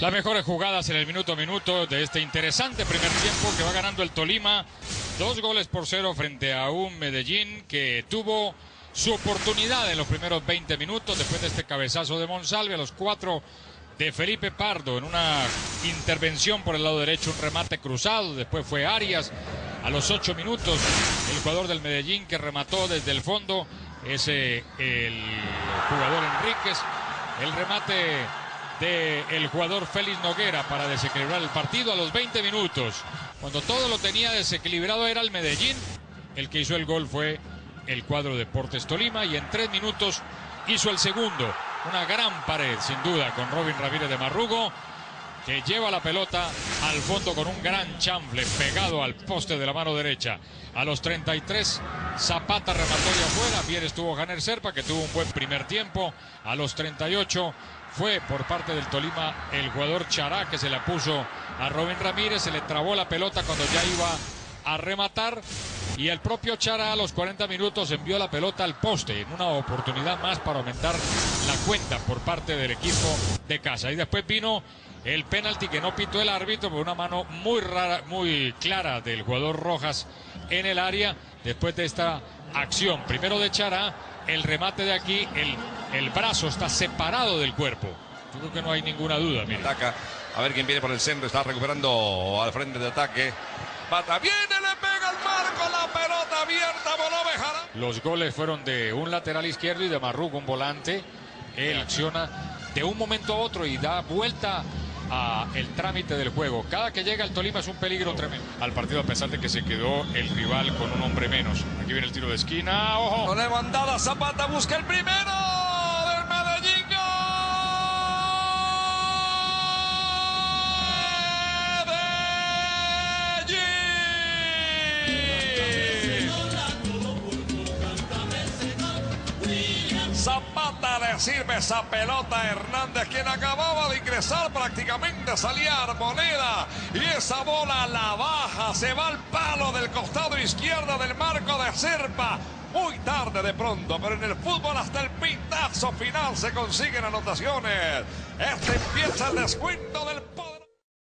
Las mejores jugadas en el minuto a minuto de este interesante primer tiempo que va ganando el Tolima. Dos goles por cero frente a un Medellín que tuvo su oportunidad en los primeros 20 minutos después de este cabezazo de Monsalve a los cuatro de Felipe Pardo en una intervención por el lado derecho, un remate cruzado. Después fue Arias a los ocho minutos, el jugador del Medellín que remató desde el fondo. Ese el jugador Enríquez. El remate del jugador Félix Noguera para desequilibrar el partido a los 20 minutos. Cuando todo lo tenía desequilibrado era el Medellín. El que hizo el gol fue el cuadro Deportes Tolima y en tres minutos hizo el segundo. Una gran pared, sin duda, con Robin Ramírez de Marrugo, que lleva la pelota al fondo con un gran chanfle pegado al poste de la mano derecha. A los 33, Zapata remató de afuera. Bien estuvo Janer Serpa, que tuvo un buen primer tiempo. A los 38, fue por parte del Tolima el jugador Chará que se la puso a Robin Ramírez, se le trabó la pelota cuando ya iba a rematar y el propio Chará a los 40 minutos envió la pelota al poste en una oportunidad más para aumentar la cuenta por parte del equipo de casa. Y después vino el penalti que no pitó el árbitro por una mano muy rara, muy clara del jugador Rojas en el área después de esta acción. Primero de Chará, el remate de aquí, el el brazo está separado del cuerpo. Yo creo que no hay ninguna duda. Mire. Ataca. A ver quién viene por el centro. Está recuperando al frente de ataque. Pata viene, le pega al marco. La pelota abierta. Voló Bejarán. Los goles fueron de un lateral izquierdo y de Marrugo, un volante. Él acciona de un momento a otro y da vuelta a el trámite del juego. Cada que llega el Tolima es un peligro tremendo al partido a pesar de que se quedó el rival con un hombre menos. Aquí viene el tiro de esquina. ¡Ojo! No levantada Zapata busca el primero. Zapata sirve esa pelota Hernández, quien acababa de ingresar prácticamente, salía Arboleda y esa bola la baja, se va al palo del costado izquierdo del marco de Serpa. Muy tarde de pronto, pero en el fútbol hasta el pintazo final se consiguen anotaciones. Este empieza el descuento del